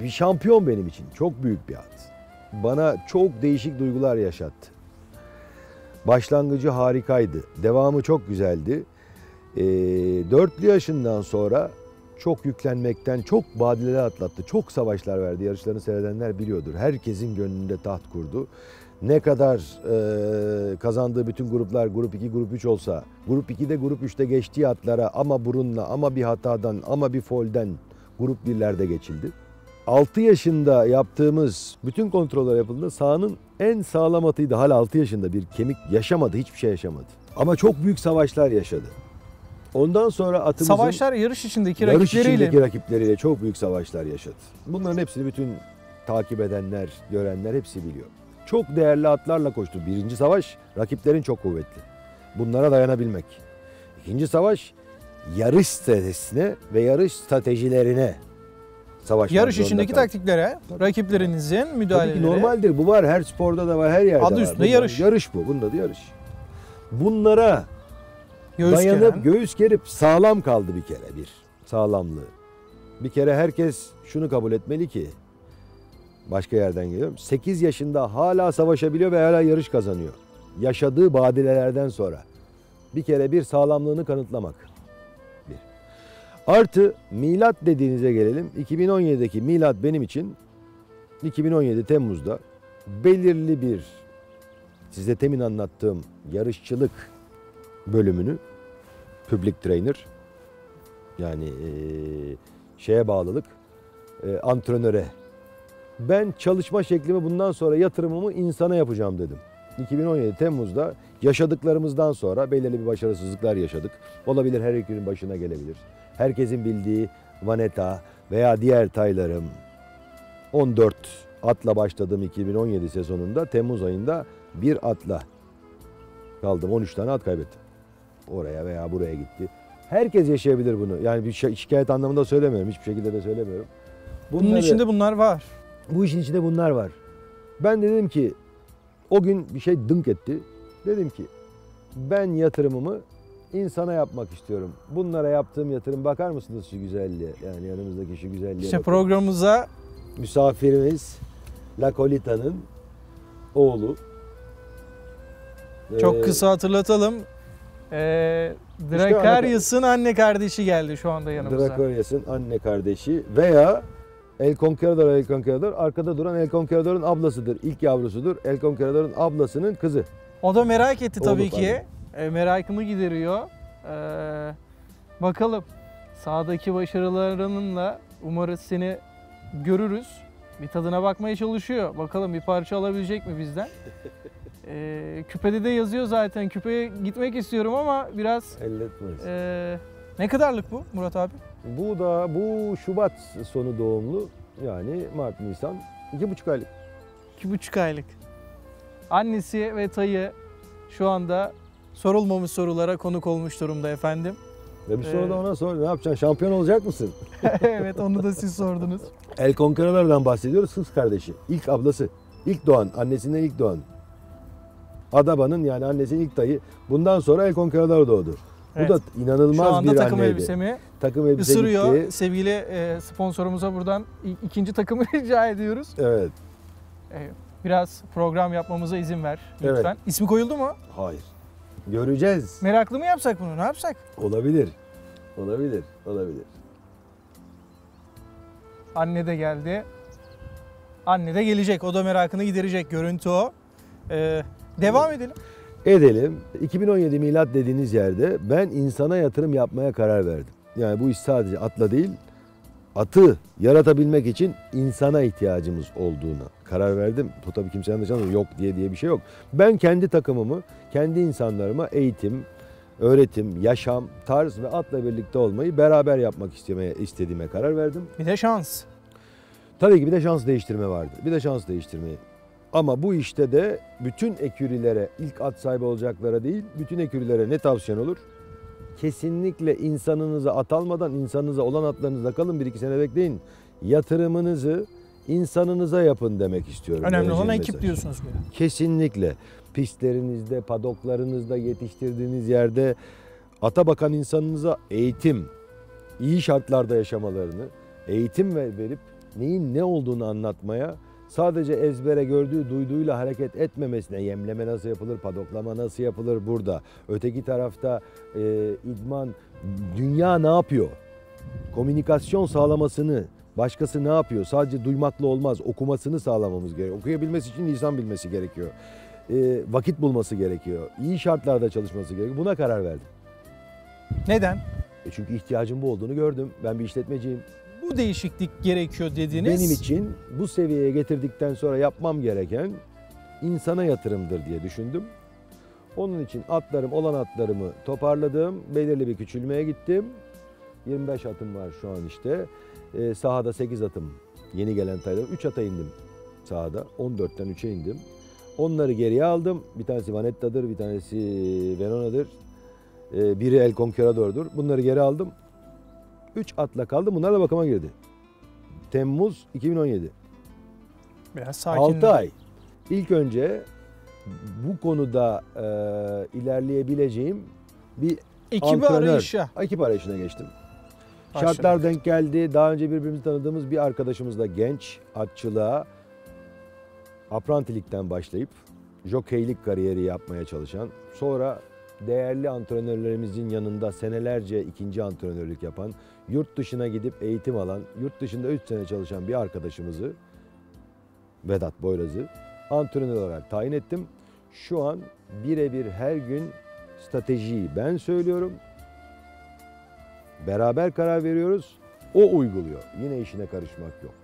bir şampiyon benim için. Çok büyük bir at. Bana çok değişik duygular yaşattı. Başlangıcı harikaydı. Devamı çok güzeldi. Ee, dörtlü yaşından sonra çok yüklenmekten, çok badireler atlattı. Çok savaşlar verdi. Yarışlarını seyredenler biliyordur. Herkesin gönlünde taht kurdu. Ne kadar e, kazandığı bütün gruplar grup 2, grup 3 olsa, grup 2'de, grup 3'te geçtiği atlara ama burunla, ama bir hatadan, ama bir folden grup 1'lerde geçildi. 6 yaşında yaptığımız bütün kontroller yapıldığında sahanın en sağlam atıydı. Hala 6 yaşında bir kemik yaşamadı, hiçbir şey yaşamadı. Ama çok büyük savaşlar yaşadı. Ondan sonra atımızın Savaşlar yarış içindeki yarış rakipleriyle. içindeki rakipleriyle çok büyük savaşlar yaşadı. Bunların hepsini bütün takip edenler, görenler hepsi biliyor. Çok değerli atlarla koştu. Birinci savaş rakiplerin çok kuvvetli. Bunlara dayanabilmek. İkinci savaş yarış stratejisine ve yarış stratejilerine savaşmak Yarış içindeki kaldı. taktiklere, rakiplerinizin Tabii müdahaleleri. ki normaldir. Bu var. Her sporda da var. Her yerde Adı var. üstünde Bu- yarış. Yarış bu. Bunda da yarış. Bunlara Göğüs dayanıp geren. göğüs gerip sağlam kaldı bir kere bir. Sağlamlığı. Bir kere herkes şunu kabul etmeli ki başka yerden geliyorum. 8 yaşında hala savaşabiliyor ve hala yarış kazanıyor. Yaşadığı badirelerden sonra. Bir kere bir sağlamlığını kanıtlamak. Bir. Artı milat dediğinize gelelim. 2017'deki milat benim için 2017 Temmuz'da belirli bir size temin anlattığım yarışçılık bölümünü public trainer yani eee, şeye bağlılık eee, antrenöre ben çalışma şeklimi bundan sonra yatırımımı insana yapacağım dedim. 2017 Temmuz'da yaşadıklarımızdan sonra belirli bir başarısızlıklar yaşadık. Olabilir her ülkenin başına gelebilir. Herkesin bildiği Vaneta veya diğer taylarım 14 atla başladığım 2017 sezonunda Temmuz ayında bir atla kaldım. 13 tane at kaybettim. Oraya veya buraya gitti. Herkes yaşayabilir bunu. Yani bir şi- şikayet anlamında söylemiyorum. Hiçbir şekilde de söylemiyorum. Bunun Bunları- içinde bunlar var. bu işin içinde bunlar var. Ben dedim ki o gün bir şey dınk etti. Dedim ki ben yatırımımı insana yapmak istiyorum. Bunlara yaptığım yatırım bakar mısınız şu güzelliğe? Yani yanımızdaki şu güzelliğe İşte bakın. programımıza Misafirimiz Lakolita'nın oğlu. çok Ee, kısa hatırlatalım. Ee, anne kardeşi geldi şu anda yanımıza. Dracorius'un anne kardeşi veya El Conquerador El Conquerador arkada duran El Conquerador'un ablasıdır. İlk yavrusudur. El Conquerador'un ablasının kızı. O da merak etti tabii ki. E, merakımı gideriyor. Ee, bakalım sahadaki başarılarınla umarız seni görürüz. Bir tadına bakmaya çalışıyor. Bakalım bir parça alabilecek mi bizden? Ee, küpede de yazıyor zaten. Küpeye gitmek istiyorum ama biraz Elletmez. e, ne kadarlık bu Murat abi? Bu da bu Şubat sonu doğumlu yani Mart Nisan iki buçuk aylık. İki buçuk aylık. Annesi ve tayı şu anda sorulmamış sorulara konuk olmuş durumda efendim. Ve bir soru da Ee, ona sor. Ne yapacaksın? Şampiyon olacak mısın? evet onu da siz sordunuz. El Conquerador'dan bahsediyoruz. Kız kardeşi. İlk ablası. İlk doğan. Annesinden ilk doğan. Adaba'nın yani annesinin ilk dayı. Bundan sonra El Conquerador doğdu. Evet. Bu da inanılmaz Şu anda bir takım anneydi. elbisemi Takım elbise ısırıyor. gitti. Sevgili e, sponsorumuza buradan ikinci takımı rica ediyoruz. Evet. E, biraz program yapmamıza izin ver lütfen. Evet. İsmi koyuldu mu? Hayır. Göreceğiz. Meraklı mı yapsak bunu? Ne yapsak? Olabilir. Olabilir. Olabilir. Anne de geldi. Anne de gelecek. O da merakını giderecek. Görüntü o. E, devam edelim. Edelim. 2017 milat dediğiniz yerde ben insana yatırım yapmaya karar verdim. Yani bu iş sadece atla değil, atı yaratabilmek için insana ihtiyacımız olduğuna karar verdim. Bu tabii kimse yanlış anlamıyor. Yok diye diye bir şey yok. Ben kendi takımımı, kendi insanlarıma eğitim, öğretim, yaşam, tarz ve atla birlikte olmayı beraber yapmak istemeye, istediğime karar verdim. Bir de şans. Tabii ki bir de şans değiştirme vardı. Bir de şans değiştirmeyi. Ama bu işte de bütün ekürilere, ilk at sahibi olacaklara değil, bütün ekürilere ne tavsiyen olur? Kesinlikle insanınıza at almadan insanınıza olan atlarınızda kalın bir iki sene bekleyin. Yatırımınızı insanınıza yapın demek istiyorum. Önemli olan ekip mesaj. diyorsunuz böyle. Kesinlikle. Pistlerinizde, padoklarınızda, yetiştirdiğiniz yerde ata bakan insanınıza eğitim, iyi şartlarda yaşamalarını, eğitim ver- verip neyin ne olduğunu anlatmaya, sadece ezbere gördüğü, duyduğuyla hareket etmemesine, yemleme nasıl yapılır, padoklama nasıl yapılır burada. Öteki tarafta e, idman, dünya ne yapıyor? Komünikasyon sağlamasını, başkası ne yapıyor? Sadece duymakla olmaz, okumasını sağlamamız gerekiyor. Okuyabilmesi için lisan bilmesi gerekiyor. E, vakit bulması gerekiyor. İyi şartlarda çalışması gerekiyor. Buna karar verdim. Neden? E çünkü ihtiyacım bu olduğunu gördüm. Ben bir işletmeciyim. Bu değişiklik gerekiyor dediniz. Benim için bu seviyeye getirdikten sonra yapmam gereken insana yatırımdır diye düşündüm. Onun için atlarım olan atlarımı toparladım. Belirli bir küçülmeye gittim. 25 atım var şu an işte. Ee, sahada 8 atım. Yeni gelen taylar. 3 ata indim sahada. 14'ten 3'e indim. Onları geriye aldım. Bir tanesi Vanetta'dır, bir tanesi Venona'dır. Ee, biri El Conquerador'dur. Bunları geri aldım. 3 atla kaldım. Bunlar da bakıma girdi. Temmuz 2017. Biraz sakin. 6 ay. İlk önce bu konuda e, ilerleyebileceğim bir antrenör, arayışa. ekip arayışına geçtim. Başladık. Şartlar denk geldi. Daha önce birbirimizi tanıdığımız bir arkadaşımızla genç atçılığa aprantilikten başlayıp jokeylik kariyeri yapmaya çalışan, sonra değerli antrenörlerimizin yanında senelerce ikinci antrenörlük yapan, yurt dışına gidip eğitim alan, yurt dışında 3 sene çalışan bir arkadaşımızı Vedat Boyraz'ı antrenör olarak tayin ettim. Şu an birebir her gün stratejiyi ben söylüyorum. Beraber karar veriyoruz. O uyguluyor. Yine işine karışmak yok.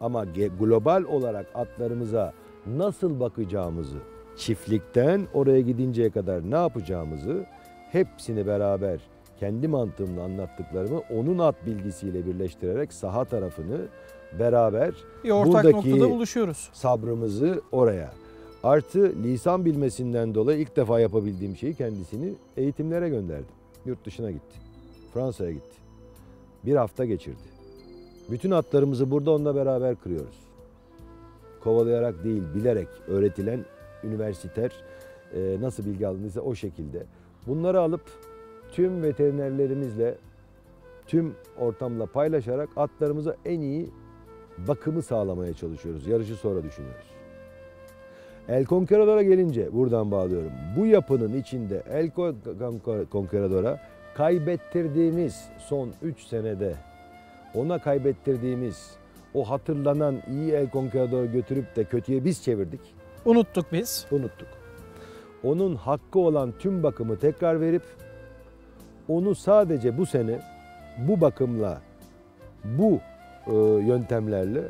Ama global olarak atlarımıza nasıl bakacağımızı, çiftlikten oraya gidinceye kadar ne yapacağımızı hepsini beraber kendi mantığımla anlattıklarımı onun at bilgisiyle birleştirerek saha tarafını beraber Bir ortak buradaki- noktada buluşuyoruz. sabrımızı oraya. Artı lisan bilmesinden dolayı ilk defa yapabildiğim şeyi kendisini eğitimlere gönderdim. Yurt dışına gitti. Fransa'ya gitti. Bir hafta geçirdi. Bütün atlarımızı burada onunla beraber kırıyoruz. Kovalayarak değil, bilerek öğretilen üniversiter e, nasıl bilgi aldıysa o şekilde. Bunları alıp tüm veterinerlerimizle, tüm ortamla paylaşarak atlarımıza en iyi bakımı sağlamaya çalışıyoruz. Yarışı sonra düşünüyoruz. El Conquerador'a gelince buradan bağlıyorum. Bu yapının içinde El Con- Conquerador'a kaybettirdiğimiz son 3 senede ona kaybettirdiğimiz o hatırlanan iyi El Conquerador'u götürüp de kötüye biz çevirdik. Unuttuk biz. Unuttuk. Onun hakkı olan tüm bakımı tekrar verip onu sadece bu sene bu bakımla bu e, yöntemlerle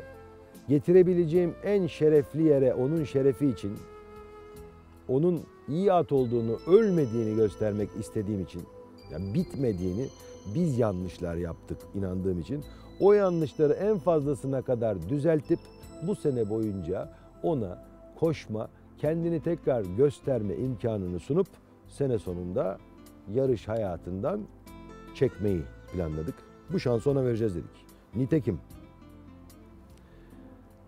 getirebileceğim en şerefli yere onun şerefi için onun iyi at olduğunu, ölmediğini göstermek istediğim için, yani bitmediğini biz yanlışlar yaptık inandığım için o yanlışları en fazlasına kadar düzeltip bu sene boyunca ona koşma, kendini tekrar gösterme imkanını sunup sene sonunda yarış hayatından çekmeyi planladık. Bu şansı ona vereceğiz dedik. Nitekim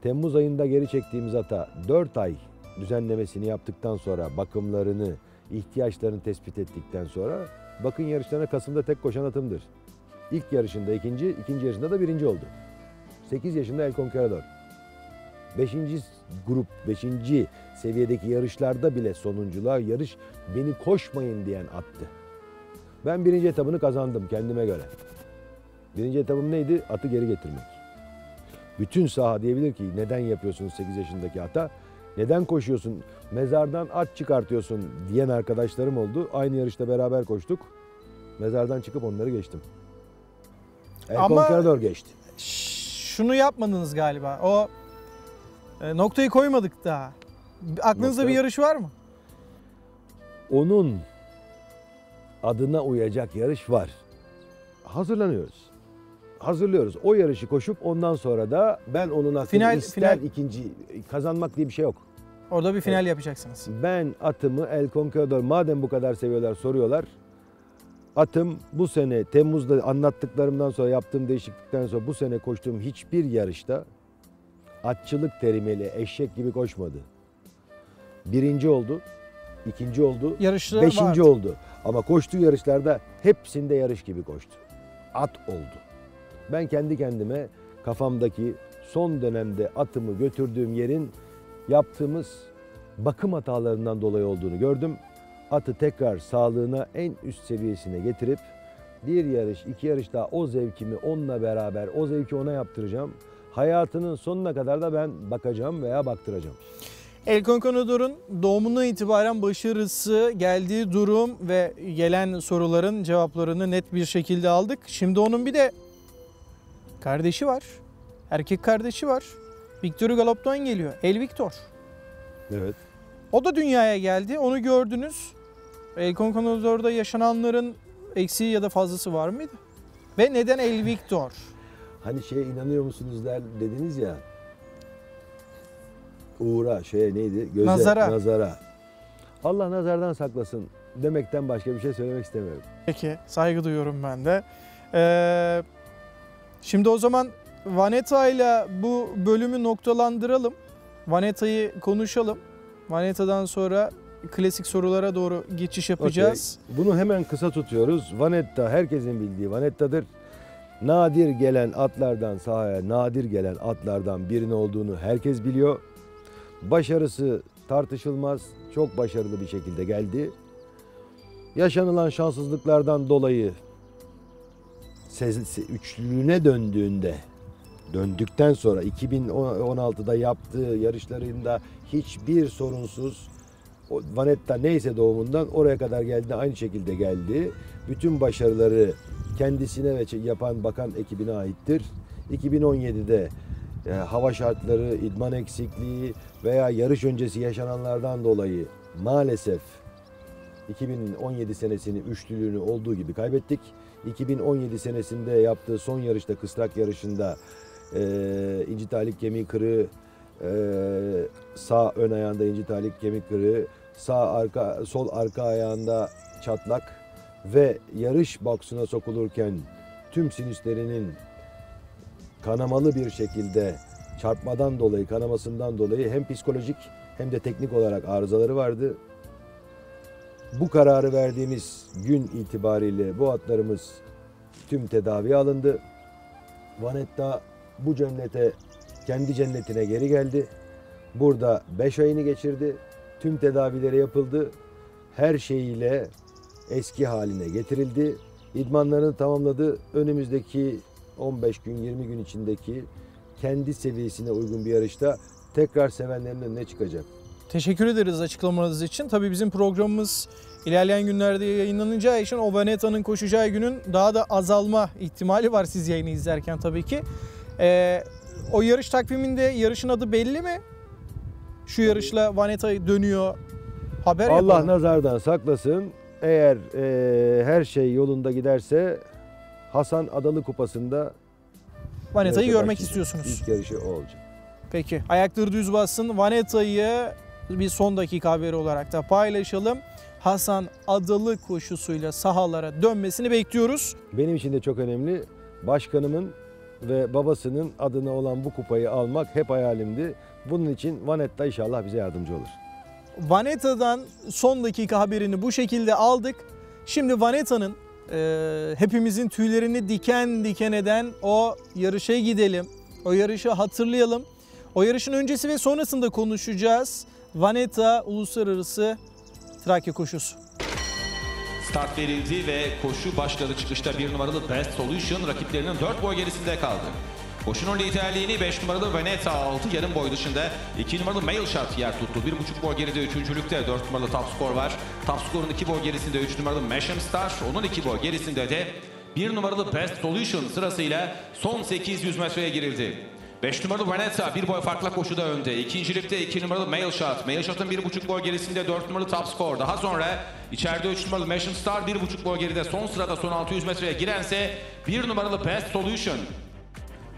Temmuz ayında geri çektiğimiz ata 4 ay düzenlemesini yaptıktan sonra bakımlarını, ihtiyaçlarını tespit ettikten sonra bakın yarışlarına Kasım'da tek koşan atımdır. İlk yarışında ikinci, ikinci yarışında da birinci oldu. 8 yaşında El Conquerador. 5. grup, 5. seviyedeki yarışlarda bile sonunculuğa yarış beni koşmayın diyen attı. Ben birinci etabını kazandım kendime göre. Birinci etabım neydi? Atı geri getirmek. Bütün saha diyebilir ki neden yapıyorsun 8 yaşındaki ata? Neden koşuyorsun? Mezardan at çıkartıyorsun diyen arkadaşlarım oldu. Aynı yarışta beraber koştuk. Mezardan çıkıp onları geçtim. El Ama- Conquerador geçti. Şunu yapmadınız galiba. O E, noktayı koymadık daha. Aklınızda Nokta- bir yarış var mı? Onun adına uyacak yarış var. Hazırlanıyoruz. Hazırlıyoruz. O yarışı koşup ondan sonra da ben onun hakkını Final- ister final- ikinci kazanmak diye bir şey yok. Orada bir final yapacaksınız. Ben atımı El Conquistador madem bu kadar seviyorlar soruyorlar. Atım bu sene Temmuz'da anlattıklarımdan sonra yaptığım değişiklikten sonra bu sene koştuğum hiçbir yarışta atçılık terimiyle eşek gibi koşmadı. Birinci oldu, ikinci oldu, Yarışta beşinci vardı. oldu. Ama koştuğu yarışlarda hepsinde yarış gibi koştu. At oldu. Ben kendi kendime kafamdaki son dönemde atımı götürdüğüm yerin yaptığımız bakım hatalarından dolayı olduğunu gördüm. Atı tekrar sağlığına en üst seviyesine getirip bir yarış, iki yarış daha o zevkimi onunla beraber, o zevki ona yaptıracağım. Hayatının sonuna kadar da ben bakacağım veya baktıracağım. El Conquistador'un doğumundan itibaren başarısı, geldiği durum ve gelen soruların cevaplarını net bir şekilde aldık. Şimdi onun bir de kardeşi var. Erkek kardeşi var. Victor Galop'tan geliyor. El Victor. Evet. O da dünyaya geldi. Onu gördünüz. El Conquistador'da yaşananların eksiği ya da fazlası var mıydı? Ve neden El Victor? Hani şeye inanıyor musunuz der dediniz ya. Uğra şeye neydi? Göze, Nazara. Nazara. Allah nazardan saklasın demekten başka bir şey söylemek istemiyorum. Peki saygı duyuyorum ben de. Ee, şimdi o zaman Vaneta ile bu bölümü noktalandıralım. Vaneta'yı konuşalım. Vaneta'dan sonra klasik sorulara doğru geçiş yapacağız. Bunu hemen kısa tutuyoruz. Vanetta herkesin bildiği Vanetta'dır. Nadir gelen atlardan sahaya nadir gelen atlardan birinin olduğunu herkes biliyor. Başarısı tartışılmaz. Çok başarılı bir şekilde geldi. Yaşanılan şanssızlıklardan dolayı üçlüğüne döndüğünde döndükten sonra 2016'da yaptığı yarışlarında hiçbir sorunsuz Vanetta neyse doğumundan oraya kadar geldi aynı şekilde geldi. Bütün başarıları kendisine ve yapan bakan ekibine aittir. 2017'de e, hava şartları, idman eksikliği veya yarış öncesi yaşananlardan dolayı maalesef 2017 senesini üçlülüğünü olduğu gibi kaybettik. 2017 senesinde yaptığı son yarışta kısrak yarışında e, inci talik kemiği kırığı, e, sağ ön ayağında inci talik kemik kırığı, sağ arka sol arka ayağında çatlak ve yarış boksuna sokulurken tüm sinüslerinin kanamalı bir şekilde çarpmadan dolayı, kanamasından dolayı hem psikolojik hem de teknik olarak arızaları vardı. Bu kararı verdiğimiz gün itibariyle bu atlarımız tüm tedavi alındı. Vanetta bu cennete, kendi cennetine geri geldi. Burada 5 ayını geçirdi. Tüm tedavileri yapıldı. Her şeyiyle eski haline getirildi. İdmanlarını tamamladı. Önümüzdeki 15 gün 20 gün içindeki kendi seviyesine uygun bir yarışta tekrar sevenlerin önüne çıkacak. Teşekkür ederiz açıklamanız için. Tabii bizim programımız ilerleyen günlerde yayınlanacağı için o Vaneta'nın koşacağı günün daha da azalma ihtimali var siz yayını izlerken tabii ki. Ee, o yarış takviminde yarışın adı belli mi? Şu yarışla Vaneta dönüyor. Haber Allah yapalım. nazardan saklasın. Eğer e, her şey yolunda giderse Hasan Adalı Kupası'nda Vaneta'yı görmek başlayacak. istiyorsunuz. İlk yarışı o olacak. Peki ayakları düz bassın. Vaneta'yı bir son dakika haberi olarak da paylaşalım. Hasan Adalı koşusuyla sahalara dönmesini bekliyoruz. Benim için de çok önemli. Başkanımın ve babasının adına olan bu kupayı almak hep hayalimdi. Bunun için Vanetta inşallah bize yardımcı olur. Vaneta'dan son dakika haberini bu şekilde aldık. Şimdi Vaneta'nın e, hepimizin tüylerini diken diken eden o yarışa gidelim. O yarışı hatırlayalım. O yarışın öncesi ve sonrasında konuşacağız. Vaneta Uluslararası Trakya Koşusu. Start verildi ve koşu başladı. Çıkışta bir numaralı Best Solution rakiplerinin 4 boy gerisinde kaldı. Koşunun liderliğini 5 numaralı Veneta aldı. Yarım boy dışında 2 numaralı Mail Shot yer tuttu. 1,5 boy geride 3. 4 numaralı Top Score var. Top Score'un 2 boy gerisinde 3 numaralı Masham Star. Onun 2 boy gerisinde de 1 numaralı Best Solution sırasıyla son 800 metreye girildi. 5 numaralı Vanessa bir boy farkla koşuda önde. İkincilikte 2 numaralı Mail Shot. Mail Shot'ın 1,5 boy gerisinde 4 numaralı Top Score. Daha sonra içeride 3 numaralı Mission Star 1,5 boy geride. Son sırada son 600 metreye girense 1 numaralı Best Solution.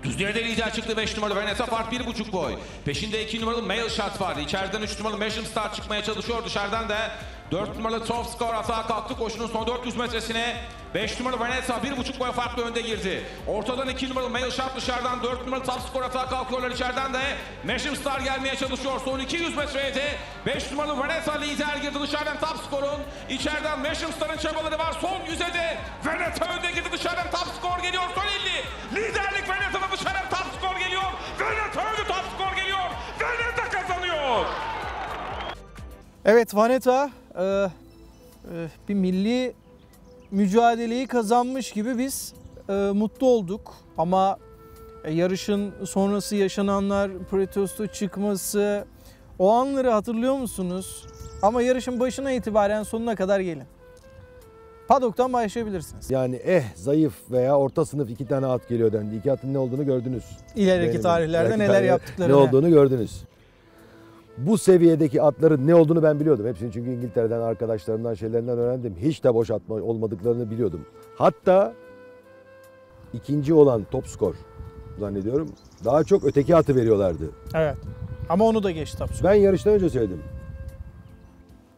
Düzlerde lider çıktı 5 numaralı Vanessa fark 1,5 boy. Peşinde 2 numaralı Mail Shot var. İçeriden 3 numaralı Mission Star çıkmaya çalışıyor. Dışarıdan da 4 numaralı Top Score atağa kalktı. Koşunun son 400 metresine 5 numaralı Vanessa 1,5 boy farklı önde girdi. Ortadan 2 numaralı Mail Shot dışarıdan 4 numaralı Top Score atağa kalkıyorlar. İçeriden de Mission Star gelmeye çalışıyor. Son 200 metreye de 5 numaralı Vanessa lider girdi. Dışarıdan Top Score'un içeriden Mission Star'ın çabaları var. Son 100'e de Vanessa önde girdi. Dışarıdan Top Score geliyor. Son 50. Liderlik Evet Vaneta e, e, bir milli mücadeleyi kazanmış gibi biz e, mutlu olduk. Ama e, yarışın sonrası yaşananlar, protesto çıkması o anları hatırlıyor musunuz? Ama yarışın başına itibaren sonuna kadar gelin. Padok'tan başlayabilirsiniz. Yani eh zayıf veya orta sınıf iki tane at geliyor dendi. İki atın ne olduğunu gördünüz. İleriki Benim- tarihlerde ileriki neler yaptıklarını. Ne olduğunu gördünüz. Bu seviyedeki atların ne olduğunu ben biliyordum. Hepsini çünkü İngiltere'den, arkadaşlarımdan, şeylerinden öğrendim. Hiç de boş atma olmadıklarını biliyordum. Hatta ikinci olan top skor zannediyorum. Daha çok öteki atı veriyorlardı. Evet. Ama onu da geçti tabii. Ben yarıştan önce söyledim.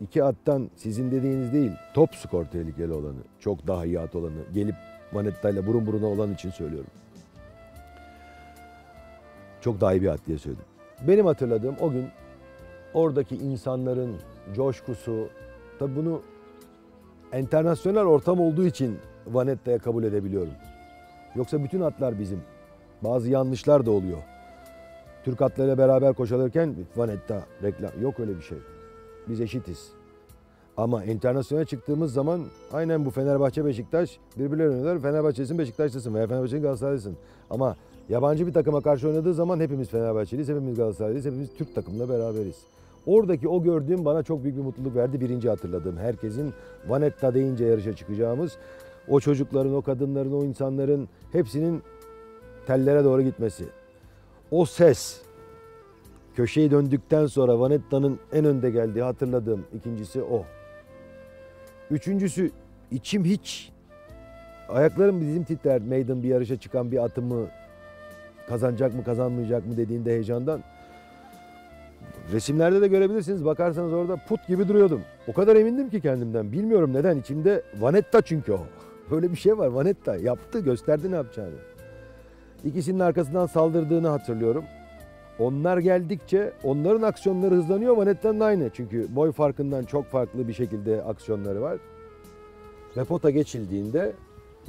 İki attan sizin dediğiniz değil, top skor tehlikeli olanı, çok daha iyi at olanı, gelip Vanetta ile burun buruna olan için söylüyorum. Çok daha iyi bir at diye söyledim. Benim hatırladığım o gün oradaki insanların coşkusu, tabi bunu internasyonel ortam olduğu için Vanetta'ya kabul edebiliyorum. Yoksa bütün atlar bizim. Bazı yanlışlar da oluyor. Türk atlarıyla beraber koşarken Vanetta reklam yok öyle bir şey. Biz eşitiz. Ama internasyonel çıktığımız zaman aynen bu Fenerbahçe Beşiktaş birbirlerine oynuyorlar. Fenerbahçe'sin Beşiktaş'tasın veya Fenerbahçe'nin Galatasaray'lısın. Ama yabancı bir takıma karşı oynadığı zaman hepimiz Fenerbahçeliyiz, hepimiz Galatasaraylıyız, hepimiz Türk takımla beraberiz. Oradaki o gördüğüm bana çok büyük bir mutluluk verdi. Birinci hatırladığım herkesin Vanetta deyince yarışa çıkacağımız o çocukların, o kadınların, o insanların hepsinin tellere doğru gitmesi. O ses köşeyi döndükten sonra Vanetta'nın en önde geldiği hatırladığım ikincisi o. Üçüncüsü içim hiç ayaklarım bizim titrer meydan bir yarışa çıkan bir atımı kazanacak mı kazanmayacak mı dediğinde heyecandan. Resimlerde de görebilirsiniz. Bakarsanız orada put gibi duruyordum. O kadar emindim ki kendimden. Bilmiyorum neden. içimde Vanetta çünkü o. Böyle bir şey var Vanetta. Yaptı, gösterdi ne yapacağını. İkisinin arkasından saldırdığını hatırlıyorum. Onlar geldikçe onların aksiyonları hızlanıyor. Vanetta'nın aynı. Çünkü boy farkından çok farklı bir şekilde aksiyonları var. Ve pota geçildiğinde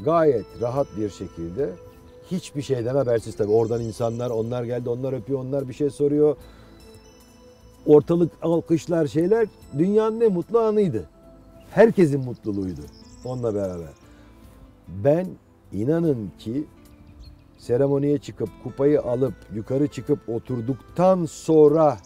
gayet rahat bir şekilde hiçbir şeyden habersiz tabii. Oradan insanlar, onlar geldi, onlar öpüyor, onlar bir şey soruyor. Ortalık alkışlar şeyler dünyanın en mutlu anıydı. Herkesin mutluluğuydu onunla beraber. Ben inanın ki seremoniye çıkıp kupayı alıp yukarı çıkıp oturduktan sonra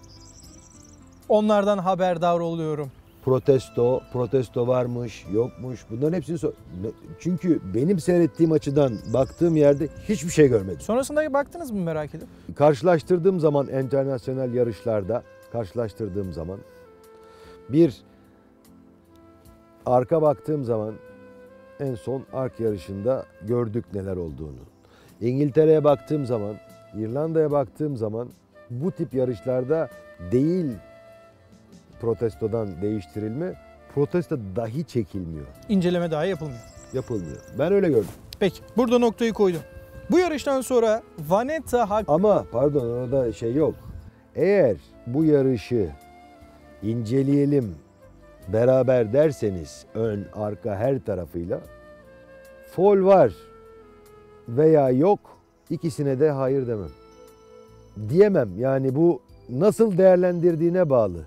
Onlardan haberdar oluyorum. protesto, protesto varmış, yokmuş. Bunların hepsini sor- Ne- Çünkü benim seyrettiğim açıdan baktığım yerde hiçbir şey görmedim. Sonrasında baktınız mı merak edip? Karşılaştırdığım zaman internasyonel yarışlarda karşılaştırdığım zaman bir arka baktığım zaman en son ark yarışında gördük neler olduğunu. İngiltere'ye baktığım zaman, İrlanda'ya baktığım zaman bu tip yarışlarda değil protestodan değiştirilme, protesto dahi çekilmiyor, İnceleme daha yapılmıyor. yapılmıyor. Ben öyle gördüm. Peki burada noktayı koydum. Bu yarıştan sonra Vanetta hak Ama pardon orada şey yok. Eğer bu yarışı inceleyelim beraber derseniz ön, arka her tarafıyla fol var veya yok ikisine de hayır demem. Diyemem yani bu nasıl değerlendirdiğine bağlı.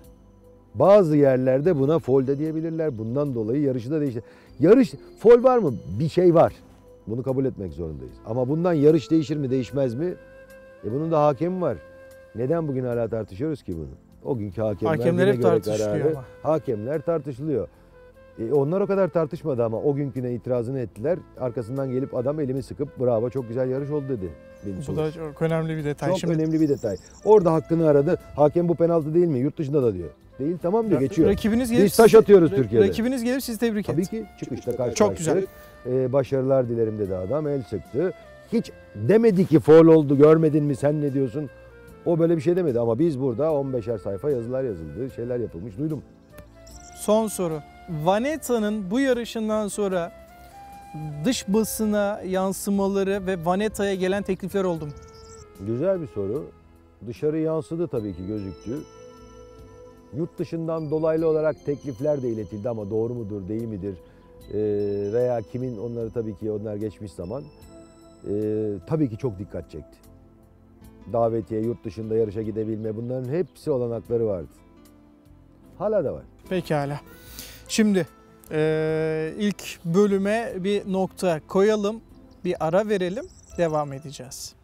Bazı yerlerde buna fol de diyebilirler. Bundan dolayı yarışı da değiştir. Yarış fol var mı? Bir şey var. Bunu kabul etmek zorundayız. Ama bundan yarış değişir mi değişmez mi? E bunun da hakemi var. Neden bugün hala tartışıyoruz ki bunu? O günkü hakemler Hakemler hep tartışılıyor kararı- ama. Hakemler tartışılıyor. E, onlar o kadar tartışmadı ama o günküne itirazını ettiler. Arkasından gelip adam elimi sıkıp bravo çok güzel yarış oldu dedi. Benim Bu sonuç. da çok önemli bir detay. Çok Şimdi önemli bir detay. Orada hakkını aradı. Hakem bu penaltı değil mi? Yurt dışında da diyor. Değil tamam diyor geçiyor. rakibiniz gelip Biz taş atıyoruz ra- Türkiye'de. Rakibiniz gelip sizi tebrik Tabii etti. ki çıkışta karşı Çok güzel. Ee, başarılar dilerim dedi adam. El sıktı. Hiç demedi ki foul oldu görmedin mi sen ne diyorsun? O böyle bir şey demedi ama biz burada 15'er sayfa yazılar yazıldı. Şeyler yapılmış duydum. Son soru. Vaneta'nın bu yarışından sonra dış basına yansımaları ve Vaneta'ya gelen teklifler oldu mu? Güzel bir soru. Dışarı yansıdı tabii ki gözüktü. Yurt dışından dolaylı olarak teklifler de iletildi ama doğru mudur, değil midir? Ee, veya kimin onları tabii ki onlar geçmiş zaman. Ee, tabii ki çok dikkat çekti. Davetiye, yurt dışında yarışa gidebilme bunların hepsi olanakları vardı. Hala da var. Pekala. Şimdi eee, ilk bölüme bir nokta koyalım, bir ara verelim, devam edeceğiz.